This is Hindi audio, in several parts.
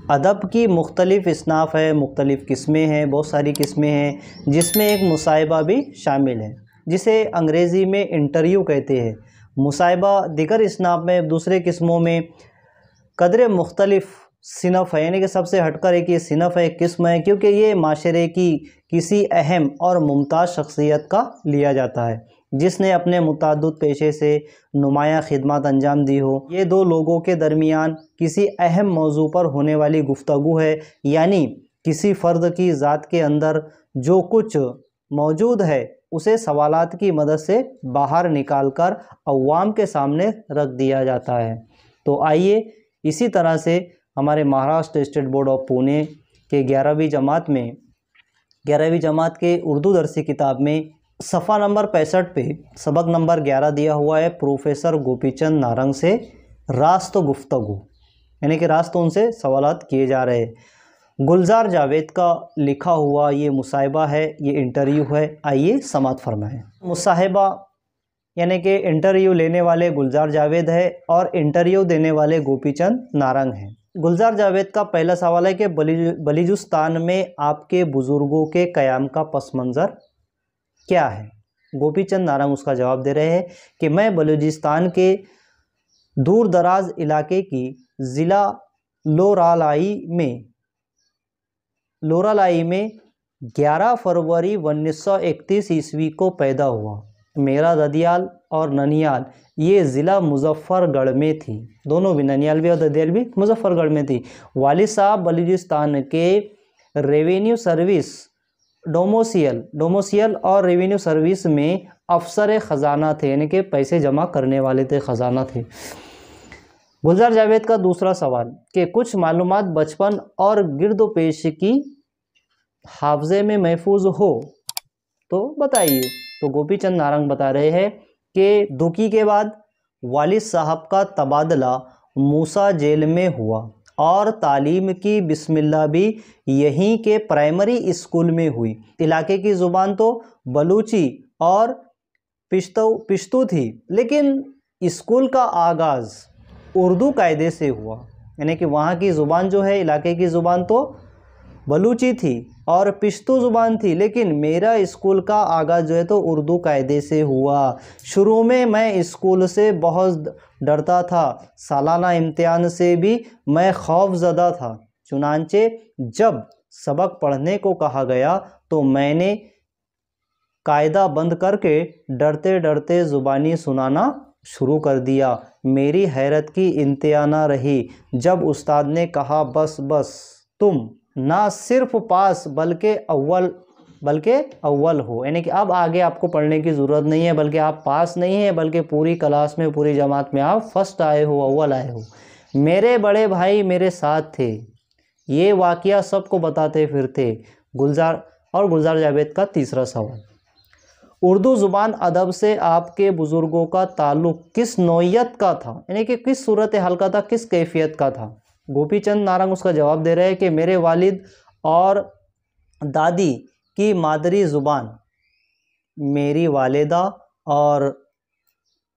अदब की मुख्तलिफ़ इसनाफ़ है, मुख्तलिफ़ किस्में हैं, बहुत सारी किस्में हैं, जिसमें एक मुसाहिबा भी शामिल है, जिसे अंग्रेज़ी में इंटरव्यू कहते हैं। मुसाहिबा दिगर इसनाफ़ में दूसरे किस्मों में कदर मुख्तलिफ़ सिनफ़ है, यानी कि सबसे हटकर एक ये सिनफ़ है किस्म है, क्योंकि ये माशरे की किसी अहम और मुमताज़ शख्सियत का लिया जाता है। जिसने अपने मुतद पेशे से नुमाया खदमात अंजाम दी हो। ये दो लोगों के दरमियान किसी अहम मौजू पर होने वाली गुफ्तु है, यानी किसी फ़र्द की ज़ात के अंदर जो कुछ मौजूद है, उसे सवालात की मदद से बाहर निकाल कर अवाम के सामने रख दिया जाता है। तो आइए इसी तरह से हमारे Maharashtra state board of Pune के ग्यारहवीं जमात में, ग्यारहवीं जमात के उर्दू दरसी किताब में सफ़ा नंबर पैंसठ पे सबक नंबर ग्यारह दिया हुआ है प्रोफेसर गोपीचंद नारंग से रास्त गुफ्तगु, यानी कि रास्त उनसे सवाल किए जा रहे हैं। गुलजार जावेद का लिखा हुआ ये मुसाहिबा है, ये इंटरव्यू है, आइए समात फरमाएँ। मुसाहिबा, यानी कि इंटरव्यू लेने वाले गुलजार जावेद है और इंटरव्यू देने वाले गोपीचंद नारंग हैं। गुलजार जावेद का पहला सवाल है कि बलीजुस्तान में आपके बुज़ुर्गों के क़याम का पस मंज़र क्या है? गोपीचंद नारंग उसका जवाब दे रहे हैं कि मैं बलूचिस्तान के दूर दराज इलाके की ज़िला लोरालाई में लोरालाई में 11 फरवरी 1931 ईस्वी को पैदा हुआ। मेरा ददियाल और ननियाल, ये ज़िला मुजफ्फ़रगढ़ में थी। दोनों भी ननियाल भी और ददियाल भी मुजफ्फ़रगढ़ में थी। वालिद साहब बलूचिस्तान के रेवेन्यू सर्विस डोमोसियल। डोमोसियल और रेवेन्यू सर्विस में अफसर ख़जाना थे, यानी कि पैसे जमा करने वाले थे, ख़जाना थे। गुलजार जावेद का दूसरा सवाल, कि कुछ मालूम बचपन और गिरद पेश की हाफजे में महफूज हो? तो बताइए। तो गोपीचंद नारंग बता रहे हैं कि दुखी के बाद वालिद साहब का तबादला मूसा जेल में हुआ। और तालीम की बिस्मिल्ला भी यहीं के प्राइमरी स्कूल में हुई। इलाके की ज़ुबान तो बलूची और पिश्तो, पिश्तू थी, लेकिन स्कूल का आगाज़ उर्दू कायदे से हुआ। यानी कि वहाँ की ज़ुबान जो है, इलाके की ज़ुबान तो बलूची थी। और पिश्तू ज़ुबान थी, लेकिन मेरा स्कूल का आगाज़ जो है तो उर्दू कायदे से हुआ। शुरू में मैं स्कूल से बहुत डरता था, सालाना इम्तिहान से भी मैं खौफ ज़दा था। चुनानचे जब सबक पढ़ने को कहा गया तो मैंने कायदा बंद करके डरते डरते ज़ुबानी सुनाना शुरू कर दिया। मेरी हैरत की इंतहा रही, जब उस्ताद ने कहा, बस बस, तुम ना सिर्फ़ पास, बल्कि अव्वल बल्कि अव्वल हो। यानी कि अब आगे आपको पढ़ने की ज़रूरत नहीं है, बल्कि आप पास नहीं है, बल्कि पूरी क्लास में, पूरी जमात में आप फ़र्स्ट आए हो, अव्वल आए हो। मेरे बड़े भाई मेरे साथ थे। ये वाक़ सबको बताते फिरते। गुलजार, और गुलजार जावेद का तीसरा सवाल। उर्दू ज़ुबान अदब से आपके बुज़ुर्गों का ताल्लुक़ किस नोयत का था? यानी कि किस सूरत हाल का था, किस कैफियत का था? गोपीचंद नारंग उसका जवाब दे रहे हैं कि मेरे वालिद और दादी की मादरी ज़ुबान, मेरी वालिदा और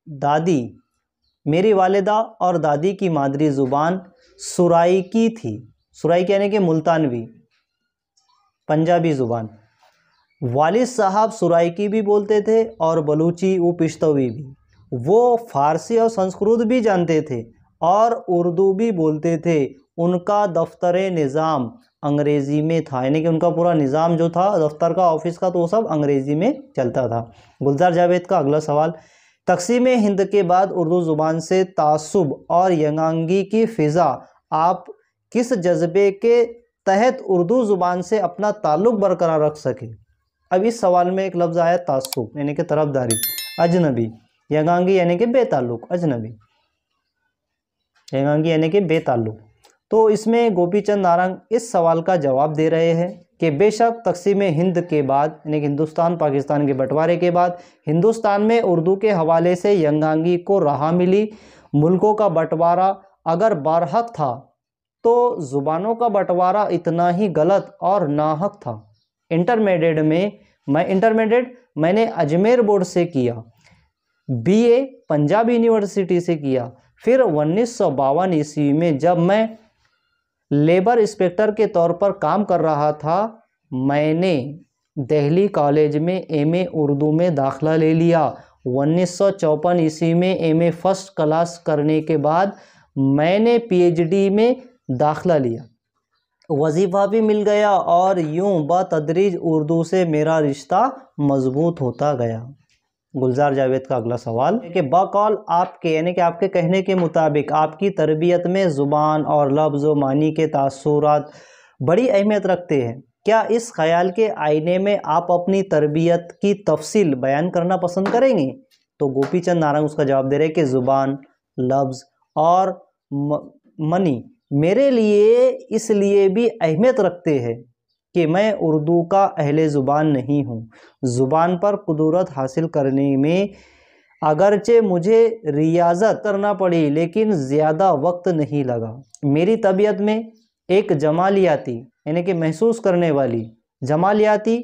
दादी, मेरी वालिदा और दादी की मादरी ज़ुबान सुराई की थी। सुराई यानी कि मुल्तानवी, पंजाबी ज़ुबान। वालिद साहब सुराइकी भी बोलते थे और बलूची व पिश्तवी भी। वो फ़ारसी और संस्कृत भी जानते थे और उर्दू भी बोलते थे। उनका दफ्तर निज़ाम अंग्रेज़ी में था। यानी कि उनका पूरा निज़ाम जो था, दफ्तर का, ऑफ़िस का तो वो सब अंग्रेज़ी में चलता था। गुलजार जावेद का अगला सवाल, तकसीम हिंद के बाद उर्दू ज़ुबान से तासुब और यंगांगी की फ़िज़ा, आप किस जज्बे के तहत उर्दू ज़ुबान से अपना ताल्लुक़ बरकरार रख सके? अब इस सवाल में एक लफ्ज़ आया, तासुब, यानी कि तरफदारी, अजनबी, यंगांगी, यानी कि बेताल्लुक़, अजनबी। यंगांगी यानी कि बेताल्लुक़ तो इसमें गोपीचंद नारंग इस सवाल का जवाब दे रहे हैं कि बेशक तकसीम हिंद के बाद, यानी कि हिंदुस्तान, पाकिस्तान के बंटवारे के बाद, हिंदुस्तान में उर्दू के हवाले से यंगांगी को राह मिली, मुल्कों का बंटवारा अगर बारहक था तो ज़ुबानों का बंटवारा इतना ही गलत और नाहक था। इंटरमीडिएट में, मैं इंटरमीडिएट मैंने अजमेर बोर्ड से किया, बीए पंजाब यूनिवर्सिटी से किया फिर उन्नीस सौ बावन ईस्वी में जब मैं लेबर इंस्पेक्टर के तौर पर काम कर रहा था, मैंने दिल्ली कॉलेज में एमए उर्दू में दाखला ले लिया। उन्नीस ईस्वी में एमए फ़र्स्ट क्लास करने के बाद मैंने पीएचडी में दाखला लिया। वजीफ़ा भी मिल गया और यूँ बतदरीज उर्दू से मेरा रिश्ता मज़बूत होता गया। गुलजार जावेद का अगला सवाल, कि बकौल आपके, यानी कि आपके कहने के मुताबिक आपकी तरबियत में ज़ुबान और लफ्ज़ व मानी के तासुरात बड़ी अहमियत रखते हैं। क्या इस ख्याल के आईने में आप अपनी तरबियत की तफसील बयान करना पसंद करेंगे? तो गोपी चंद नारंग उसका जवाब दे रहे कि ज़ुबान, लफ्ज़ और मनी मेरे लिए इसलिए भी अहमियत रखते हैं। कि मैं उर्दू का अहले ज़ुबान नहीं हूँ। ज़ुबान पर कुदरत हासिल करने में अगरचे मुझे रियाजत करना पड़ी, लेकिन ज़्यादा वक्त नहीं लगा। मेरी तबीयत में एक जमालियाती, यानी कि महसूस करने वाली जमालियाती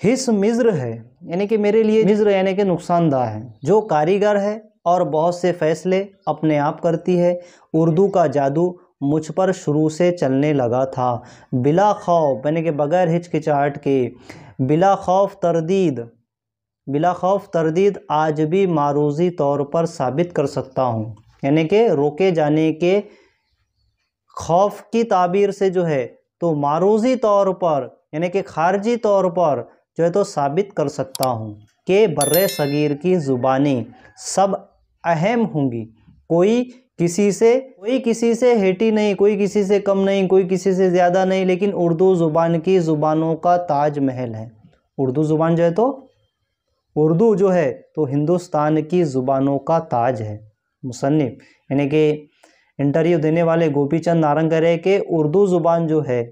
हिस मिज़्र है, यानी कि मेरे लिए मिज़्र, यानी कि नुकसानदा है, जो कारीगर है और बहुत से फ़ैसले अपने आप करती है। उर्दू का जादू मुझ पर शुरू से चलने लगा था। बिला खौफ यानी कि बग़ैर हिचकिचाहट के, बिला खौफ तरदीद, बिला खौफ तरदीद आज भी मारूजी तौर पर साबित कर सकता हूँ। यानी कि रोके जाने के खौफ की ताबीर से जो है तो मारूजी तौर पर, यानी कि खारजी तौर पर जो है तो साबित कर सकता हूँ। कि बर्र सग़ीर की ज़ुबानी सब अहम होंगी। कोई किसी से, कोई किसी से हेटी नहीं, कोई किसी से कम नहीं, कोई किसी से ज़्यादा नहीं, लेकिन उर्दू ज़ुबान की ज़ुबानों का ताज महल है। उर्दू ज़ुबान जो है तो उर्दू जो है तो हिंदुस्तान की ज़ुबानों का ताज है मुसन्फ़ यानी कि इंटरव्यू देने वाले गोपी चंद नारंग रहे कि उर्दू ज़ुबान जो है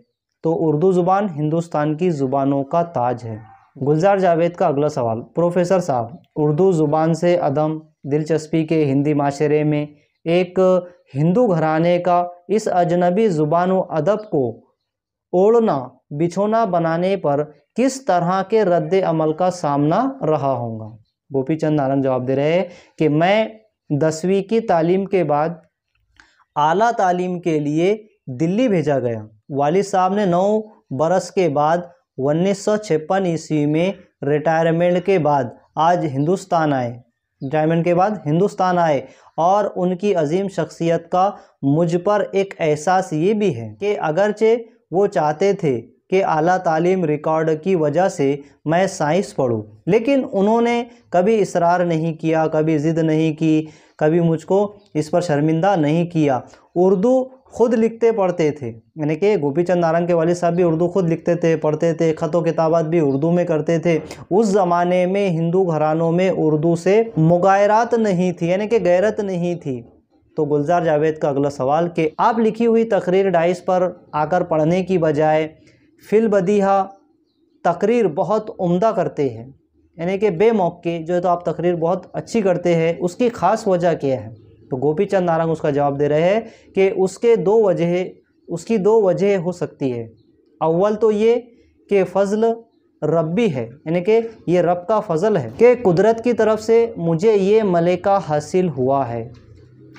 तो उर्दू ज़ुबान हिंदुस्तान की ज़ुबानों का ताज है। गुलजार जावेद का अगला सवाल, प्रोफेसर साहब, उर्दू ज़ुबान से अदम दिलचस्पी के हिंदी माशरे में एक हिंदू घराने का इस अजनबी ज़ुबान अदब को ओढ़ना, बिछोना बनाने पर किस तरह के रद्द अमल का सामना रहा होगा? गोपी चंद नारंग जवाब दे रहे हैं कि मैं दसवीं की तालीम के बाद आला तालीम के लिए दिल्ली भेजा गया। वालिद साहब ने नौ बरस के बाद उन्नीस सौ छप्पन ईस्वी में रिटायरमेंट के बाद आज हिंदुस्तान आए। रिटायरमेंट के बाद हिंदुस्तान आए। और उनकी अजीम शख्सियत का मुझ पर एक एहसास ये भी है कि अगरचे वो चाहते थे कि आला तालीम रिकॉर्ड की वजह से मैं साइंस पढ़ूं। लेकिन उन्होंने कभी इसरार नहीं किया, कभी ज़िद नहीं की, कभी मुझको इस पर शर्मिंदा नहीं किया। उर्दू खुद लिखते पढ़ते थे। यानी कि गोपी चंद नारंग के वाले साहब भी उर्दू खुद लिखते थे, पढ़ते थे, ख़तों किताबात भी उर्दू में करते थे। उस ज़माने में हिंदू घरानों में उर्दू से मुगायरात नहीं थी, यानी कि गैरत नहीं थी। तो गुलजार जावेद का अगला सवाल कि आप लिखी हुई तकरीर डाइस पर आकर पढ़ने की बजाय फिल बदीहा तकरीर बहुत उम्दा करते हैं? यानी कि बेमौके जो है तो आप तकरीर बहुत अच्छी करते हैं, उसकी ख़ास वजह क्या है? तो गोपी चंद नारंग उसका जवाब दे रहे हैं कि उसके दो वजह, उसकी दो वजह हो सकती है। अव्वल तो ये कि फ़ज़ल रब्बी है, यानी कि ये रब का फ़ज़ल है, कि कुदरत की तरफ़ से मुझे ये मलेका हासिल हुआ है।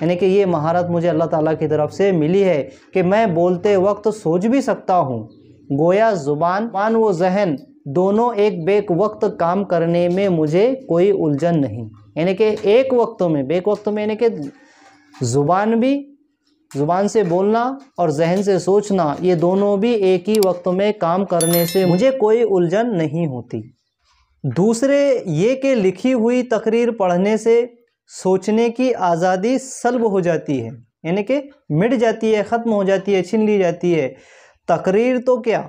यानी कि ये महारत मुझे अल्लाह ताला की तरफ़ से मिली है कि मैं बोलते वक्त सोच भी सकता हूँ। गोया ज़ुबान पान व जहन दोनों एक बेक वक्त काम करने में मुझे कोई उलझन नहीं। यानी कि एक वक्त में बेक वक्त में यानी कि ज़ुबान भी, ज़ुबान से बोलना और जहन से सोचना, ये दोनों भी एक ही वक्त में काम करने से मुझे कोई उलझन नहीं होती। दूसरे ये कि लिखी हुई तकरीर पढ़ने से सोचने की आज़ादी सल्ब हो जाती है। यानी कि मिट जाती है, ख़त्म हो जाती है, छीन ली जाती है। तकरीर तो क्या?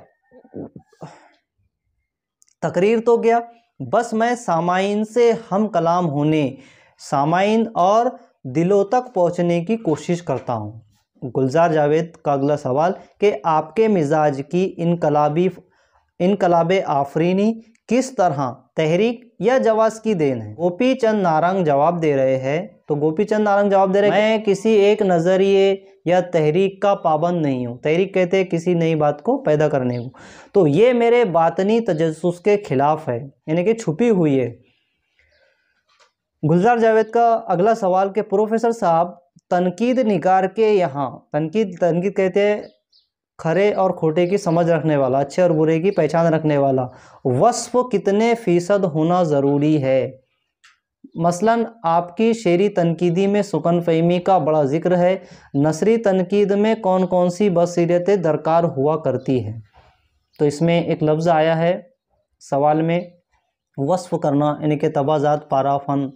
तकरीर तो क्या बस मैं सामाइन से हम कलाम होने, सामाइन और दिलों तक पहुँचने की कोशिश करता हूँ। गुलजार जावेद का अगला सवाल, कि आपके मिजाज की इनकलाबी, इनकलाब आफरीनी किस तरह तहरीक या जवाब की देन है? गोपी चंद नारंग जवाब दे रहे हैं। तो गोपी चंद नारंग जवाब दे रहे हैं मैं किसी एक नज़रिए या तहरीक का पाबंद नहीं हूँ। तहरीक कहते हैं किसी नई बात को पैदा करने को। तो ये मेरे बातनी तजस के ख़िलाफ़ है, यानी कि छुपी हुई है। गुलजार जावेद का अगला सवाल के प्रोफेसर साहब, तनकीद निगार के यहाँ, तनकीद तनकीद कहते हैं खरे और खोटे की समझ रखने वाला, अच्छे और बुरे की पहचान रखने वाला, वस्फ कितने फ़ीसद होना ज़रूरी है? मसलन, आपकी शेरी तनकीदी में सुकन फ़हमी का बड़ा ज़िक्र है। नसरी तनकीद में कौन कौन सी बसीरतें दरकार हुआ करती हैं? तो इसमें एक लफ्ज़ आया है, सवाल में, वस्फ करना, यानी कि तबाजात पाराफन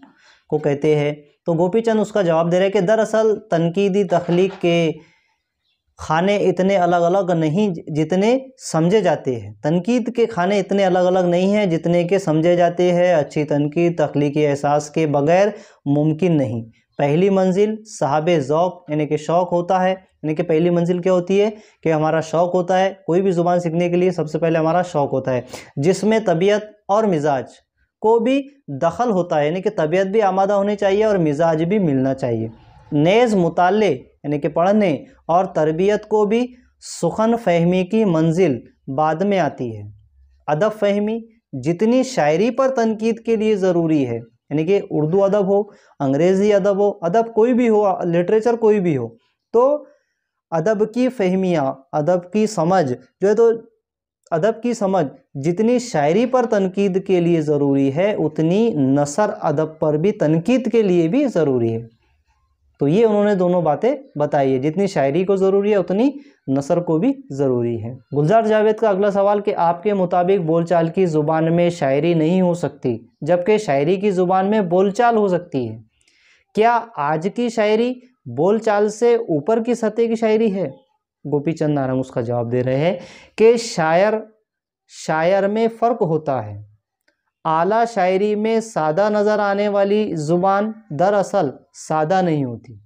को कहते हैं। तो गोपी चंद उसका जवाब दे रहे हैं कि दरअसल तनकीदी तख्लीक के खाने इतने अलग अलग नहीं जितने समझे जाते हैं। तनकीद के खाने इतने अलग अलग नहीं हैं जितने के समझे जाते हैं। अच्छी तनकीद, तख्लीकी एहसास के बगैर मुमकिन नहीं। पहली मंजिल साहब ज़ौक़, यानी कि शौक़ होता है। यानी कि पहली मंजिल क्या होती है कि हमारा शौक़ होता है। कोई भी ज़ुबान सीखने के लिए सबसे पहले हमारा शौक़ होता है। जिसमें तबीयत और मिजाज को भी दखल होता है। यानी कि तबीयत भी आमादा होनी चाहिए और मिजाज भी मिलना चाहिए। नेज़ मुताले यानी कि पढ़ने और तरबियत को भी सुखन फहमी की मंजिल बाद में आती है। अदब फहमी, जितनी शायरी पर तनकीद के लिए ज़रूरी है, यानी कि उर्दू अदब हो, अंग्रेज़ी अदब हो, अदब कोई भी हो, लिटरेचर कोई भी हो तो अदब की फहमियाँ, अदब की समझ, जो है तो अदब की समझ जितनी शायरी पर तनकीद के लिए ज़रूरी है, उतनी नसर अदब पर भी तनकीद के लिए भी ज़रूरी है। तो ये उन्होंने दोनों बातें बताई है। जितनी शायरी को ज़रूरी है, उतनी नसर को भी ज़रूरी है। गुलजार जावेद का अगला सवाल कि आपके मुताबिक बोलचाल की ज़ुबान में शायरी नहीं हो सकती, जबकि शायरी की ज़ुबान में बोलचाल हो सकती है। क्या आज की शायरी बोलचाल से ऊपर की सतह की शायरी है? गोपी चंद नारंग उसका जवाब दे रहे हैं कि शायर शायर में फ़र्क होता है। आला शायरी में सादा नज़र आने वाली ज़ुबान दरअसल सादा नहीं होती।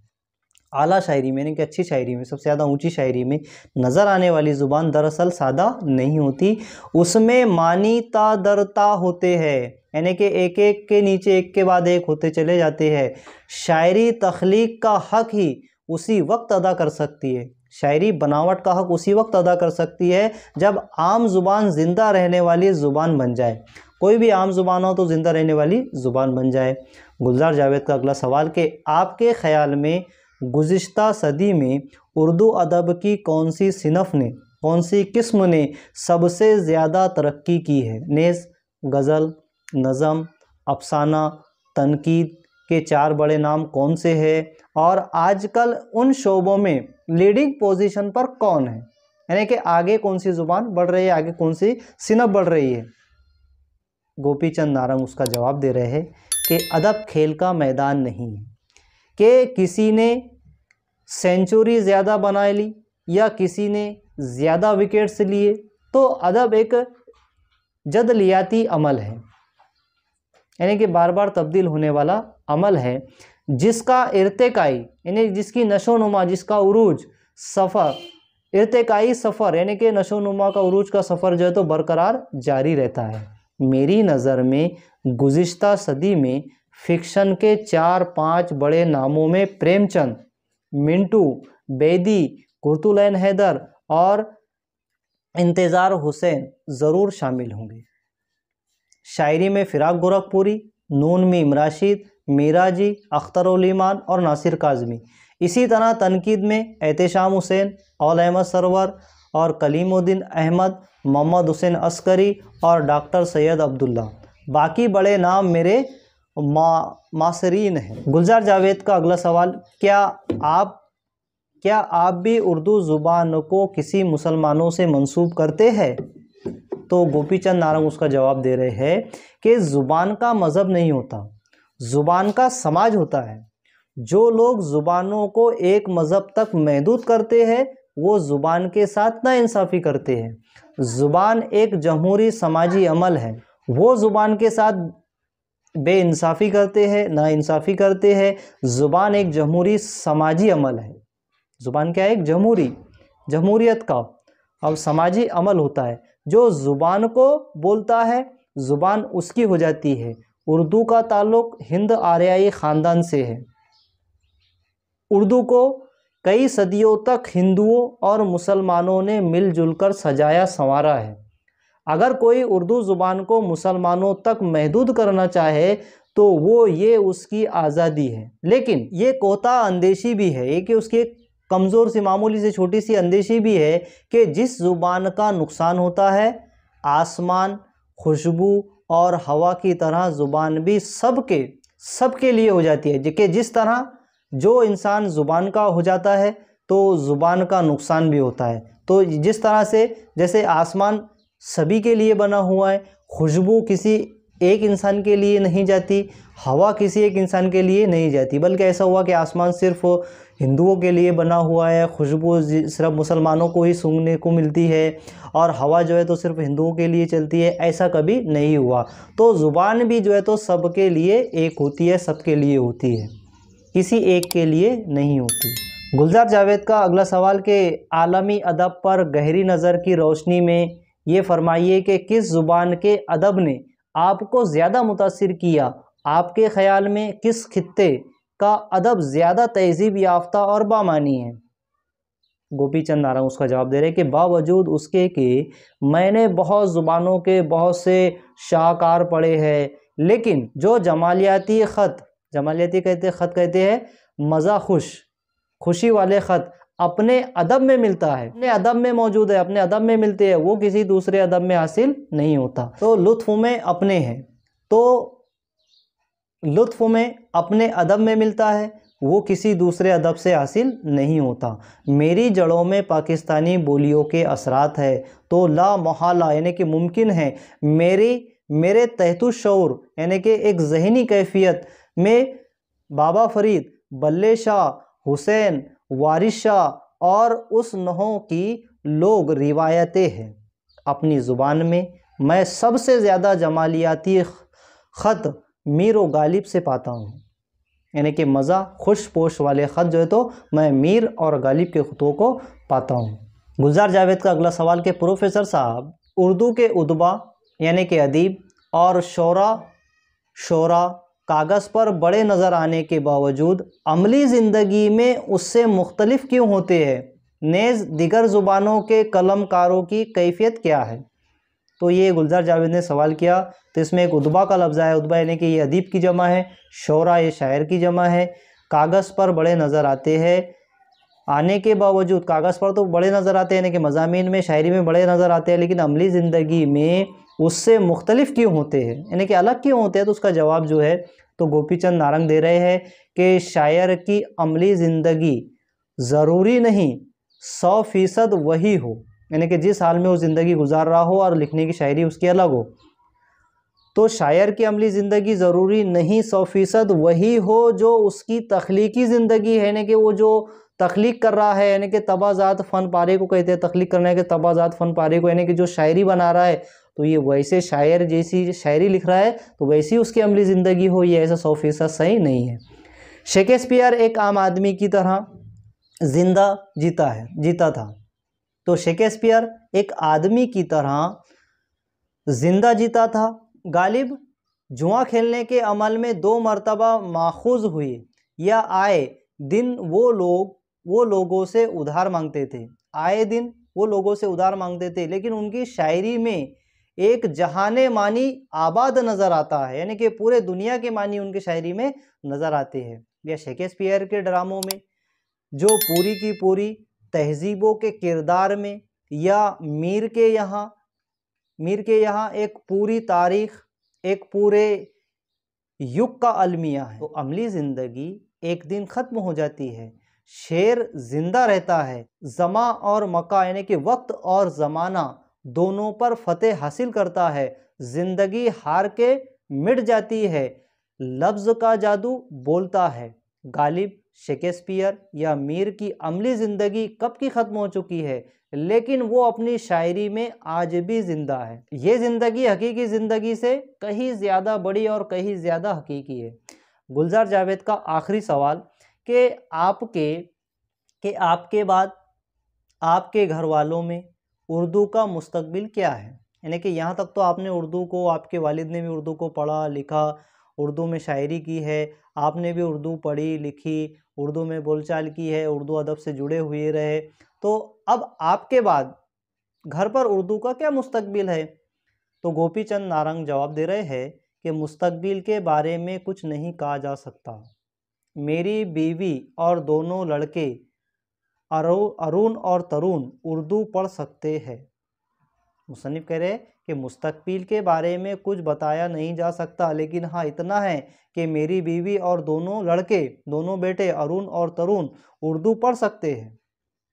आला शायरी में, यानी कि अच्छी शायरी में, सबसे ज़्यादा ऊँची शायरी में नज़र आने वाली ज़ुबान दरअसल सादा नहीं होती। उसमें मानी ता दरता होते हैं, यानी कि एक एक के नीचे एक के बाद एक होते चले जाते हैं। शायरी तख्लीक का हक ही उसी वक्त अदा कर सकती है। शायरी बनावट का हक उसी वक्त अदा कर सकती है जब आम ज़ुबान ज़िंदा रहने वाली ज़ुबान बन जाए। कोई भी आम ज़ुबान हो तो ज़िंदा रहने वाली ज़ुबान बन जाए। गुलजार जावेद का अगला सवाल कि आपके ख़्याल में गुज्त सदी में उर्दू अदब की कौन सी सिनफ़ ने कौन सी किस्म ने सबसे ज़्यादा तरक्की की है? नेज़, गज़ल, नज़म, अफसाना, तनकीद के चार बड़े नाम कौन से हैं? और आजकल उन शोबों में लीडिंग पोजीशन पर कौन है? यानी कि आगे कौन सी ज़ुबान बढ़ रही है, आगे कौन सी सिनफ बढ़ रही है? गोपी चंद नारंग उसका जवाब दे रहे हैं। कि अदब खेल का मैदान नहीं है। कि किसी ने सेंचुरी ज़्यादा बना ली या किसी ने ज़्यादा विकेट्स लिए तो अदब एक जदलियाती अमल है। यानी कि बार बार तब्दील होने वाला अमल है, जिसका इरतकाई, यानी जिसकी नशो नुमा जिसका उरूज सफ़र, इरतकाई सफ़र, यानी कि नशो नुमा का उरूज का सफ़र जो है तो बरकरार जारी रहता है। मेरी नज़र में गुज्त सदी में फ़िक्शन के चार पाँच बड़े नामों में प्रेमचंद, मिंटू, बेदी, कुर्तुलैन हैदर और इंतज़ार हुसैन ज़रूर शामिल होंगे। शायरी में फ़िराक गोरखपुरी, नून में इमराशिद मीराजी अख्तरमान और नासिर काजमी। इसी तरह तनकीद में एहतशाम हुसैन, औल अहमद सरवर और कलीमुद्दीन अहमद, मोहम्मद हुसैन अस्करी और डॉक्टर सैयद अब्दुल्ला। बाकी बड़े नाम मेरे मा, मासरीन हैं। गुलजार जावेद का अगला सवाल, क्या आप क्या आप भी उर्दू ज़ुबान को किसी मुसलमानों से मंसूब करते हैं? तो गोपी चंद नारंग उसका जवाब दे रहे हैं कि ज़ुबान का मज़हब नहीं होता। ज़ुबान का समाज होता है। जो लोग ज़ुबानों को एक मज़हब तक महदूद करते हैं वो ज़ुबान के साथ ना इंसाफ़ी करते हैं। ज़ुबान एक जमहूरी समाजी अमल है। वो ज़ुबान के साथ बेइंसाफ़ी करते हैं ना इंसाफ़ी करते हैं। ज़ुबान एक जमहूरी समाजी अमल है। ज़ुबान क्या है? एक जमहूरी जमहूरीत का अब समाजी अमल होता है। जो ज़ुबान को बोलता है, ज़ुबान उसकी हो जाती है। उर्दू का ताल्लुक़ हिंद आर्याई ख़ानदान से है। उर्दू को कई सदियों तक हिंदुओं और मुसलमानों ने मिलजुल कर सजाया संवारा है। अगर कोई उर्दू ज़ुबान को मुसलमानों तक महदूद करना चाहे तो वो ये उसकी आज़ादी है। लेकिन ये कोता अंदेशी भी है, ये कि उसकी एक कमज़ोर सी, मामूली सी, छोटी सी अंदेशी भी है कि जिस ज़ुबान का नुकसान होता है, आसमान, खुशबू और हवा की तरह ज़ुबान भी सबके सबके लिए हो जाती है। कि जिस तरह जो इंसान ज़ुबान का हो जाता है तो ज़ुबान का नुकसान भी होता है। तो जिस तरह से जैसे आसमान सभी के लिए बना हुआ है, खुशबू किसी एक इंसान के लिए नहीं जाती, हवा किसी एक इंसान के लिए नहीं जाती, बल्कि ऐसा हुआ कि आसमान सिर्फ़ हिंदुओं के लिए बना हुआ है, खुशबू सिर्फ़ मुसलमानों को ही सूंघने को मिलती है, और हवा जो है तो सिर्फ़ हिंदुओं के लिए चलती है, ऐसा कभी नहीं हुआ। तो ज़ुबान भी जो है तो सबके लिए एक होती है, सबके लिए होती है। किसी एक के लिए नहीं होती। गुलजार जावेद का अगला सवाल के आलमी अदब पर गहरी नज़र की रोशनी में ये फरमाइए कि किस ज़ुबान के अदब ने आपको ज़्यादा मुतासर किया? आपके ख़्याल में किस खत्े का अदब ज़्यादा तहजीब याफ्ता और बामानी है? गोपी चंद नारा उसका जवाब दे रहे कि बावजूद उसके कि मैंने बहुत ज़ुबानों के बहुत से शाहकार पढ़े हैं, लेकिन जो जमालियाती ख़त जमालियाती कहते, ख़त कहते हैं, मज़ा खुश। खुशी वाले ख़त अपने अदब में मिलता है, अपने अदब में मौजूद है, अपने अदब में मिलते हैं, वो किसी दूसरे अदब में हासिल नहीं होता। तो लुत्फ़ में अपने हैं। तो लुत्फ़ में अपने अदब में मिलता है, वो किसी दूसरे अदब से हासिल नहीं होता। मेरी जड़ों में पाकिस्तानी बोलियों के असरात है तो ला मोहला, यानी कि मुमकिन है। मेरी, मेरे तहत शौर, यानी कि एक जहनी कैफियत में बाबा फरीद, बल्ले शाह, हुसैन, वारिस शाह और उस नहों की लोग रिवायतें हैं। अपनी ज़ुबान में मैं सबसे ज़्यादा जमालियाती ख़त मीर व गालिब से पाता हूँ। यानी कि मज़ा खुश पोश वाले ख़त जो है तो मैं मीर और गालिब के ख़ुतों को पाता हूँ। गुलजार जावेद का अगला सवाल के प्रोफेसर साहब, उर्दू के उदबा यानी कि अदीब और शोरा शोरा कागज़ पर बड़े नज़र आने के बावजूद, अमली ज़िंदगी में उससे मुख्तलिफ़ क्यों होते हैं? नेज़ दिगर ज़ुबानों के कलमकारों की कैफियत क्या है? तो ये गुलजार जावेद ने सवाल किया तो इसमें एक उदबा का लफ्ज़ है उदबा यानी कि ये अदीब की जमा है, शोरा ये शायर की जमा है। कागज़ पर बड़े नज़र आते हैं, आने के बावजूद, कागज़ पर तो बड़े नज़र आते हैं, यानी कि मजामी में, शायरी में बड़े नज़र आते हैं, लेकिन अमली ज़िंदगी में उससे मुख्तलिफ़ क्यों होते हैं? यानी कि अलग क्यों होते हैं? तो उसका जवाब जो है तो गोपी चंद नारंग दे रहे हैं कि शायर की अमली ज़िंदगी ज़रूरी नहीं, सौ फ़ीसद वही हो। यानी कि जिस हाल में वो ज़िंदगी गुजार रहा हो और लिखने की शायरी उसकी अलग हो। तो शायर की अमली ज़िंदगी ज़रूरी नहीं, सौ फ़ीसद वही हो जो उसकी तख्लीकी ज़िंदगी है। यानी कि वो जो तख्लीक कर रहा है, यानी कि तबाजात फ़न पारे को कहते हैं, तख्लीक करने के तबाजात फ़न पारे को। यानी कि जो शायरी बना रहा है तो ये वैसे शायर जैसी शायरी लिख रहा है तो वैसी उसकी अमली ज़िंदगी हो, ये ऐसा सौ फ़ीसद सही नहीं है। शेक्सपियर एक आम आदमी की तरह ज़िंदा जीता है, जीता था। तो शेक्सपियर एक आदमी की तरह ज़िंदा जीता था। गालिब जुआ खेलने के अमल में दो मरतबा माखूज हुए। या आए दिन वो लोग, वो लोगों से उधार मांगते थे। आए दिन वो लोगों से उधार मांगते थे, लेकिन उनकी शायरी में एक जहाने मानी आबाद नज़र आता है, यानी कि पूरे दुनिया के मानी उनकी शायरी में नज़र आते हैं। या शेक्सपियर के ड्रामों में, जो पूरी की पूरी तहजीबों के किरदार में, या मीर के यहाँ, मीर के यहाँ एक पूरी तारीख, एक पूरे युग का अलमिया है। तो अमली ज़िंदगी एक दिन ख़त्म हो जाती है, शेर ज़िंदा रहता है, जमा और मका यानी कि वक्त और ज़माना दोनों पर फतेह हासिल करता है। ज़िंदगी हार के मिट जाती है। लफ्ज़ का जादू बोलता है। गालिब, शेक्सपियर या मीर की अमली ज़िंदगी कब की ख़त्म हो चुकी है? लेकिन वो अपनी शायरी में आज भी ज़िंदा है। ये ज़िंदगी हकीकी ज़िंदगी से कहीं ज़्यादा बड़ी और कहीं ज़्यादा हकीकी है। गुलजार जावेद का आखिरी सवाल, कि आपके कि आपके बाद, आपके घर वालों में उर्दू का मुस्तबिल क्या है? यानी कि यहाँ तक तो आपने उर्दू को, आपके वालिद ने भी उर्दू को पढ़ा, लिखा, उर्दू में शायरी की है, आपने भी उर्दू पढ़ी, लिखी, उर्दू में बोलचाल की है, उर्दू अदब से जुड़े हुए रहे। तो अब आपके बाद घर पर उर्दू का क्या मुस्तकबिल है? तो गोपी चंद नारंग जवाब दे रहे हैं कि मुस्तबिल के बारे में कुछ नहीं कहा जा सकता। मेरी बीवी और दोनों लड़के अरुण और तरुण उर्दू पढ़ सकते हैं। मुसनफ़ कह रहे कि मुस्तकबिल के बारे में कुछ बताया नहीं जा सकता, लेकिन हाँ इतना है कि मेरी बीवी और दोनों लड़के, दोनों बेटे अरुण और तरुण उर्दू पढ़ सकते हैं।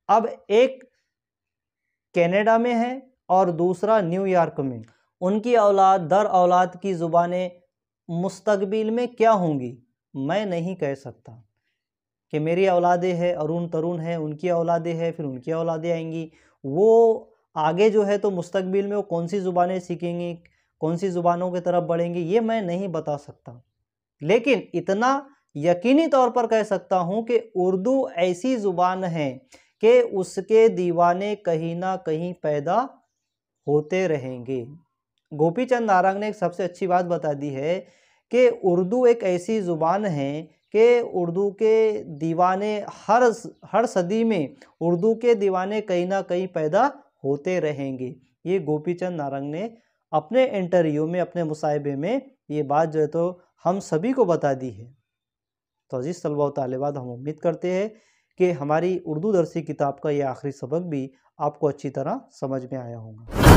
अब एक कनाडा में है और दूसरा न्यूयॉर्क में। उनकी औलाद, दर औलाद की ज़ुबानें मुस्तकबिल में क्या होंगी, मैं नहीं कह सकता। कि मेरी औलादे हैं, अरुण तरुण है, उनकी औलादे हैं, फिर उनकी औलादे आएँगी। वो आगे जो है तो मुस्तकबिल में वो कौन सी ज़ुबानें सीखेंगी कौन सी ज़ुबानों की तरफ़ बढ़ेंगी, ये मैं नहीं बता सकता। लेकिन इतना यकीनी तौर पर कह सकता हूँ कि उर्दू ऐसी ज़ुबान है कि उसके दीवाने कहीं ना कहीं पैदा होते रहेंगे। गोपी चंद नारंग ने एक सबसे अच्छी बात बता दी है कि उर्दू एक ऐसी ज़ुबान है कि उर्दू के दीवाने हर हर सदी में उर्दू के दीवाने कहीं ना कहीं पैदा होते रहेंगे। ये गोपी चंद नारंग ने अपने इंटरव्यू में, अपने मुसाहबे में ये बात जो है तो हम सभी को बता दी है। तो अज़ीज़ तलबा तालिबात हम उम्मीद करते हैं कि हमारी उर्दू दरसी किताब का ये आखिरी सबक भी आपको अच्छी तरह समझ में आया होगा।